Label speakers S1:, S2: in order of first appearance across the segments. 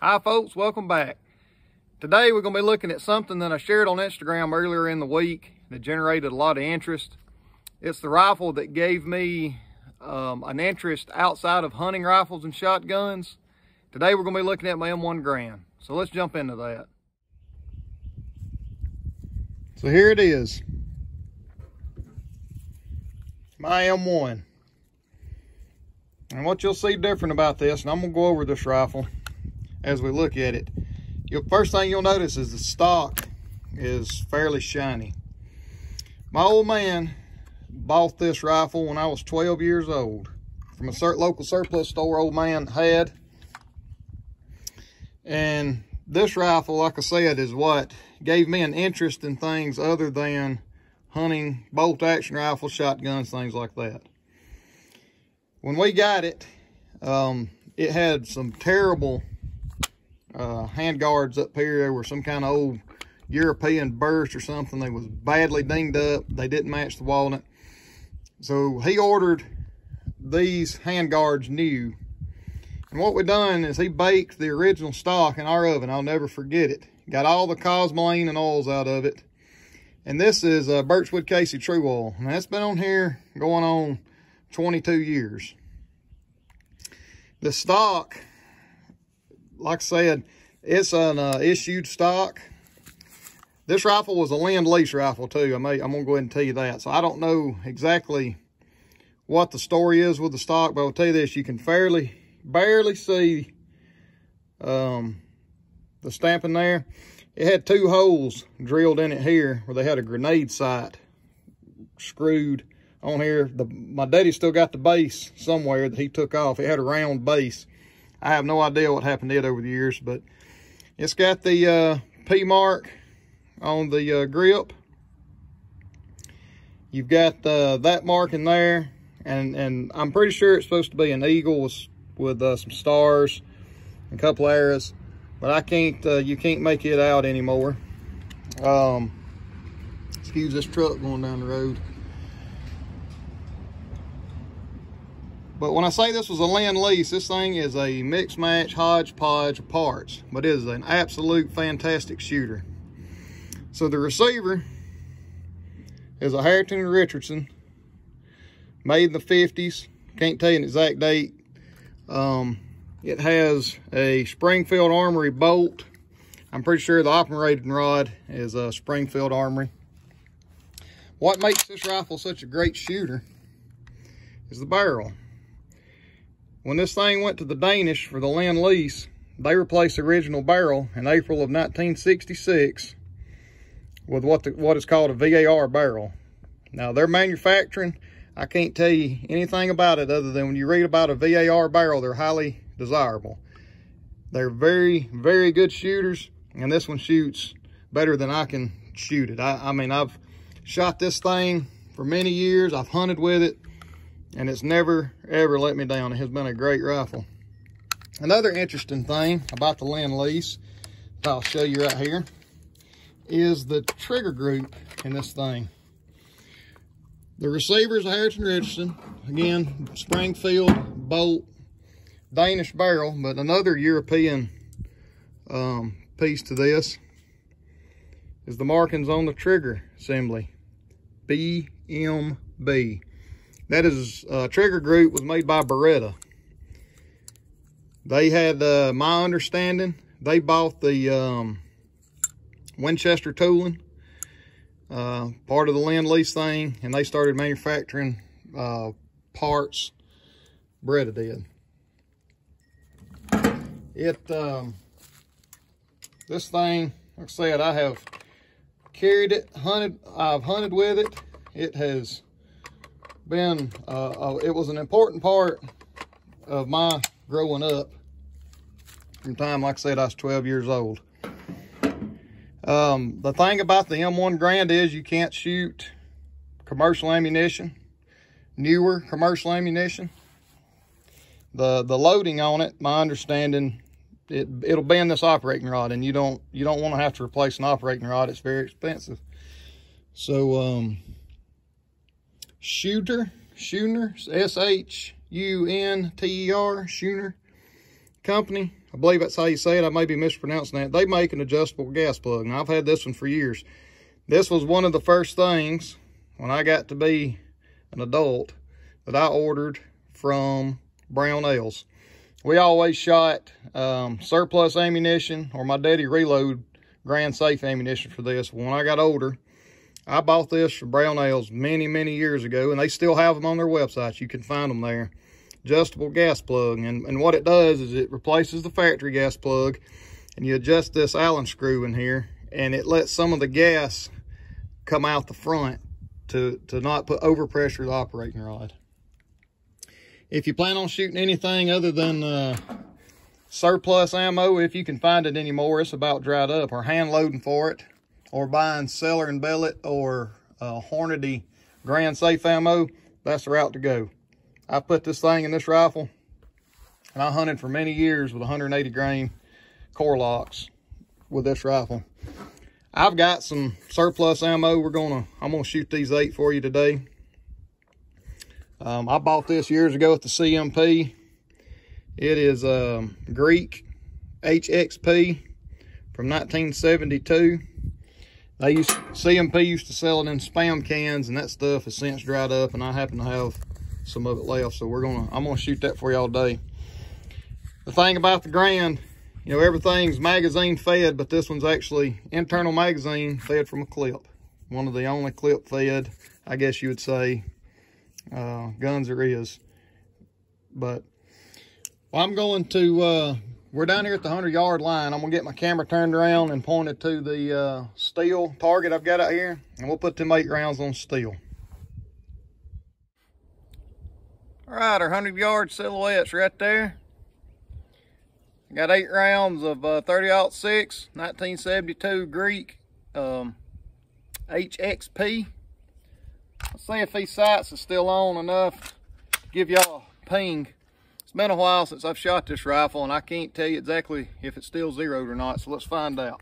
S1: Hi folks, welcome back. Today we're going to be looking at something that I shared on Instagram earlier in the week that generated a lot of interest. It's the rifle that gave me um, an interest outside of hunting rifles and shotguns. Today we're going to be looking at my M1 Garand. So let's jump into that. So here it is. My M1. And what you'll see different about this, and I'm going to go over this rifle as we look at it. You'll, first thing you'll notice is the stock is fairly shiny. My old man bought this rifle when I was 12 years old from a certain local surplus store old man had. And this rifle, like I said, is what gave me an interest in things other than hunting, bolt action rifles, shotguns, things like that. When we got it, um, it had some terrible uh, hand guards up here. They were some kind of old European burst or something. They was badly dinged up. They didn't match the walnut. So he ordered these hand guards new. And what we done is he baked the original stock in our oven. I'll never forget it. Got all the cosmoline and oils out of it. And this is a Birchwood Casey Tru-Oil. And that's been on here going on 22 years. The stock like I said, it's an uh, issued stock. This rifle was a Lend-Lease rifle too. I may, I'm gonna go ahead and tell you that. So I don't know exactly what the story is with the stock, but I'll tell you this, you can fairly, barely see um, the stamping there. It had two holes drilled in it here where they had a grenade sight screwed on here. The, my daddy still got the base somewhere that he took off. It had a round base. I have no idea what happened to it over the years, but it's got the uh, P mark on the uh, grip. You've got uh, that mark in there, and, and I'm pretty sure it's supposed to be an eagle with, with uh, some stars, a couple arrows, but I can't, uh, you can't make it out anymore. Um, excuse this truck going down the road. But when I say this was a Lend-Lease, this thing is a mix match hodgepodge of parts, but it is an absolute fantastic shooter. So the receiver is a Harrington Richardson, made in the 50s. Can't tell you an exact date. Um, it has a Springfield Armory bolt. I'm pretty sure the operating rod is a Springfield Armory. What makes this rifle such a great shooter is the barrel. When this thing went to the Danish for the Lend-Lease, they replaced the original barrel in April of 1966 with what, the, what is called a VAR barrel. Now, their manufacturing, I can't tell you anything about it other than when you read about a VAR barrel, they're highly desirable. They're very, very good shooters, and this one shoots better than I can shoot it. I, I mean, I've shot this thing for many years. I've hunted with it and it's never ever let me down. It has been a great rifle. Another interesting thing about the Lend-Lease that I'll show you right here, is the trigger group in this thing. The receiver is a Harrington Richardson, again, Springfield bolt, Danish barrel, but another European um, piece to this is the markings on the trigger assembly, BMB. That is, uh, trigger group was made by Beretta. They had, uh, my understanding, they bought the um, Winchester tooling, uh, part of the Lend-Lease thing, and they started manufacturing uh, parts. Beretta did. It, um, this thing, like I said, I have carried it, hunted, I've hunted with it. It has been, uh, uh, it was an important part of my growing up from time, like I said, I was 12 years old. Um, the thing about the M1 Garand is you can't shoot commercial ammunition, newer commercial ammunition. The the loading on it, my understanding, it it'll bend this operating rod, and you don't you don't want to have to replace an operating rod. It's very expensive. So um, Shooter, Schooner, S-H-U-N-T-E-R, Schooner. Company. I believe that's how you say it. I may be mispronouncing that. They make an adjustable gas plug. and I've had this one for years. This was one of the first things when I got to be an adult that I ordered from Brownells. We always shot um, surplus ammunition or my daddy reload Garand Safe ammunition for this. When I got older, I bought this from Brownells many, many years ago, and they still have them on their website. You can find them there. Adjustable gas plug. And, and what it does is it replaces the factory gas plug, and you adjust this Allen screw in here, and it lets some of the gas come out the front to, to not put overpressure the operating rod. If you plan on shooting anything other than uh, surplus ammo, if you can find it anymore, it's about dried up, or hand loading for it, or buying Sellier and Bellot or uh, Hornady Garand Safe ammo, that's the route to go. I put this thing in this rifle, and I hunted for many years with 180 grain Core-Lokts with this rifle. I've got some surplus ammo. We're gonna, I'm gonna shoot these eight for you today. Um, I bought this years ago at the CMP. It is um, Greek HXP from 1972. They used CMP used to sell it in spam cans, and that stuff has since dried up, and I happen to have some of it left. So we're gonna, I'm gonna shoot that for you all today. The thing about the Garand, you know, everything's magazine fed, but this one's actually internal magazine fed from a clip. One of the only clip fed, I guess you would say, uh, guns there is. But well, I'm going to uh, we're down here at the 100 yard line. I'm gonna get my camera turned around and pointed to the uh, steel target I've got out here, and we'll put them eight rounds on steel. All right, our 100 yard silhouettes right there. Got eight rounds of uh, 30 6 1972 Greek um, HXP. Let's see if these sights are still on enough to give y'all a ping. It's been a while since I've shot this rifle and I can't tell you exactly if it's still zeroed or not, so let's find out.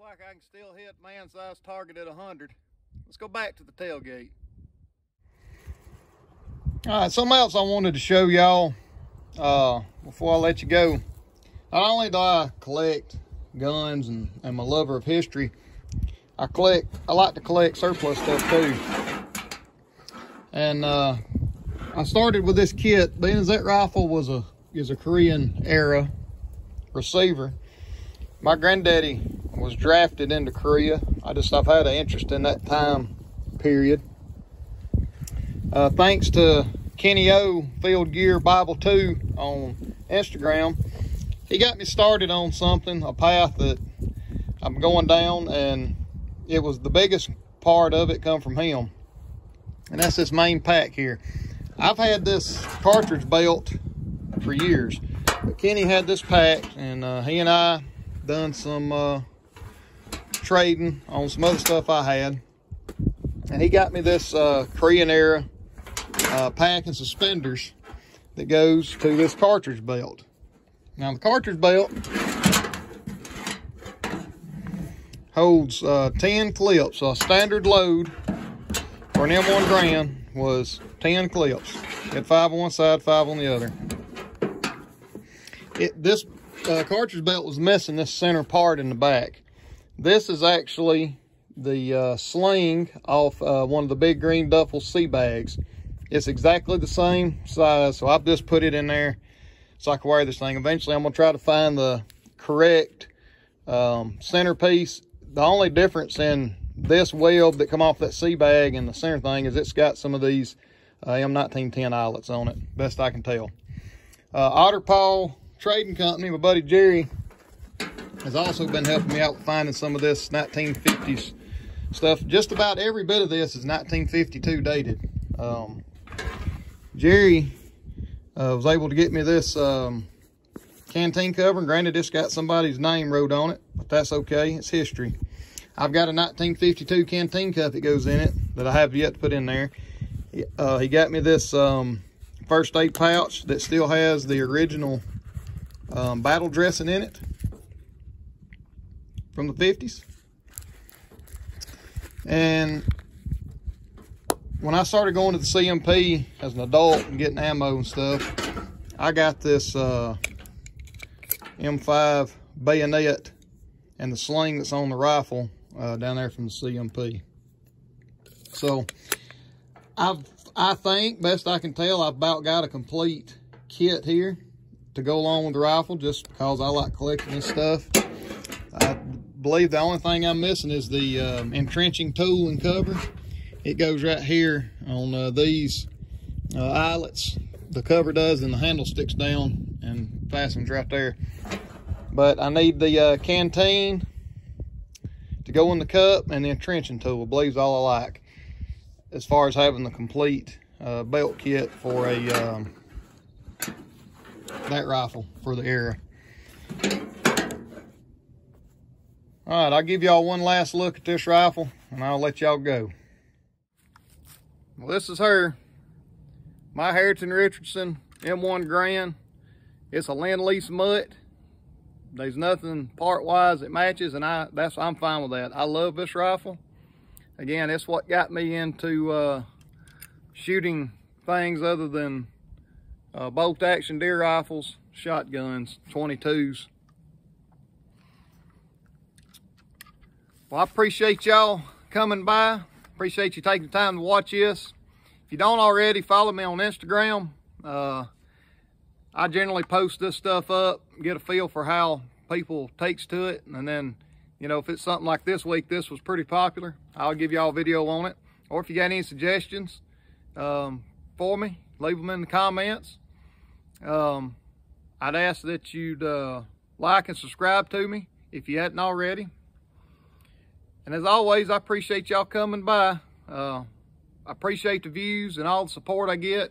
S1: Like I can still hit man-sized target at 100. Let's go back to the tailgate. All right, something else I wanted to show y'all uh, before I let you go. Not only do I collect guns and am a lover of history, I collect, I like to collect surplus stuff too. And uh, I started with this kit, as that rifle was a, is a Korean era receiver. My granddaddy was drafted into Korea. I just, I've had an interest in that time period. Uh, thanks to Kenny O Field Gear Bible 2 on Instagram, he got me started on something, a path that I'm going down, and it was the biggest part of it come from him. And that's this main pack here. I've had this cartridge belt for years, but Kenny had this pack, and uh, he and I done some uh, trading on some other stuff I had. And he got me this uh, Korean era uh, pack and suspenders that goes to this cartridge belt. Now the cartridge belt holds uh, 10 clips. So a standard load for an M1 Garand was 10 clips. It had five on one side, five on the other. It, this uh, cartridge belt was missing this center part in the back. This is actually the uh, sling off uh, one of the big green duffel sea bags. It's exactly the same size, so I've just put it in there so I can wear this thing. Eventually, I'm going to try to find the correct um, centerpiece. The only difference in this weld that come off that sea bag and the center thing is it's got some of these uh, M1910 eyelets on it, best I can tell. Uh, Otter Paw Trading Company, my buddy Jerry, has also been helping me out finding some of this 1950s stuff. Just about every bit of this is 1952 dated. Um, Jerry uh, was able to get me this um, canteen cover. And granted, it's got somebody's name wrote on it, but that's okay. It's history. I've got a 1952 canteen cup that goes in it that I have yet to put in there. Uh, he got me this um, first aid pouch that still has the original um, battle dressing in it from the 50s. And when I started going to the CMP as an adult and getting ammo and stuff, I got this uh, M5 bayonet and the sling that's on the rifle uh, down there from the CMP. So I've, I think, best I can tell, I've about got a complete kit here to go along with the rifle just because I like collecting this stuff. I believe the only thing I'm missing is the um, entrenching tool and cover. It goes right here on uh, these uh, eyelets. The cover does and the handle sticks down and fastens right there. But I need the uh, canteen to go in the cup and the entrenching tool. I believe all I like as far as having the complete uh, belt kit for a um, that rifle for the era. All right, I'll give y'all one last look at this rifle and I'll let y'all go. Well, this is her. My Harrington Richardson M1 Garand. It's a Lend-Lease mutt. There's nothing part-wise that matches, and I that's I'm fine with that. I love this rifle. Again, it's what got me into uh, shooting things other than uh, bolt action deer rifles, shotguns, 22s. Well, I appreciate y'all coming by. Appreciate you taking the time to watch this. If you don't already, follow me on Instagram. Uh, I generally post this stuff up, get a feel for how people takes to it. And then, you know, if it's something like this week, this was pretty popular, I'll give y'all a video on it. Or if you got any suggestions um, for me, leave them in the comments. Um, I'd ask that you'd uh, like and subscribe to me if you hadn't already. And as always, I appreciate y'all coming by. Uh, I appreciate the views and all the support I get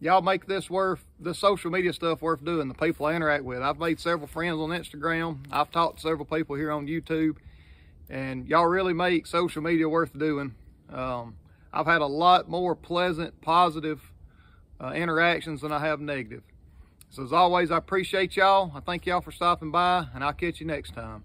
S1: y'all make this worth, the social media stuff worth doing, the people I interact with. I've made several friends on Instagram. I've talked to several people here on YouTube. And y'all really make social media worth doing. Um, I've had a lot more pleasant, positive uh, interactions than I have negative. So as always, I appreciate y'all. I thank y'all for stopping by, and I'll catch you next time.